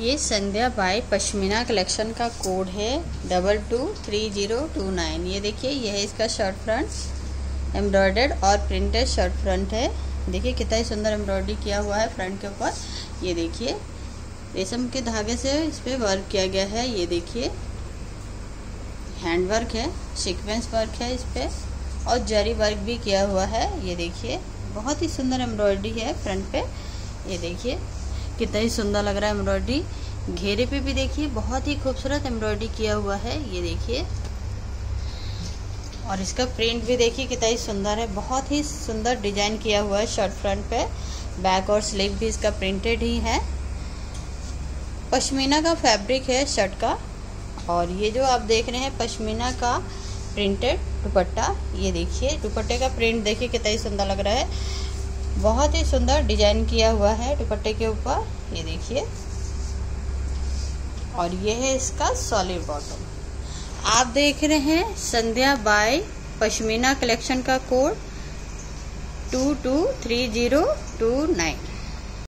ये Sandhya by Pashmina collection का code है double two three zero two nine ये देखिए, यह है इसका शर्ट फ्रंट, एम्ब्रॉयडर्ड और प्रिंटेड शर्ट फ्रंट है। देखिए, कितना ही सुंदर एम्ब्रॉयडरी किया हुआ है फ्रंट के ऊपर। ये देखिए, रेशम के धागे से इस पर वर्क किया गया है। ये देखिए हैंड वर्क है, सिक्वेंस वर्क है इस पर और जरी वर्क भी किया हुआ है। ये देखिए, बहुत ही सुंदर एम्ब्रॉयडरी है फ्रंट पे। ये देखिए कितना ही सुंदर लग रहा है एम्ब्रॉयडरी। घेरे पे भी देखिए, बहुत ही खूबसूरत एम्ब्रॉयडरी किया हुआ है, ये देखिए। और इसका प्रिंट भी देखिए, कितना ही सुंदर है, बहुत ही सुंदर डिज़ाइन किया हुआ है शर्ट फ्रंट पे। बैक और स्लीव भी इसका प्रिंटेड ही है। पश्मीना का फैब्रिक है शर्ट का। और ये जो आप देख रहे हैं, पश्मीना का प्रिंटेड दुपट्टा, ये देखिए, दुपट्टे का प्रिंट देखिए, कितना ही सुंदर लग रहा है। बहुत ही सुंदर डिज़ाइन किया हुआ है दुपट्टे के ऊपर। ये देखिए। और ये है इसका सॉलिड बॉटम। आप देख रहे हैं संध्या बाय पश्मीना कलेक्शन का code two two three zero two nine.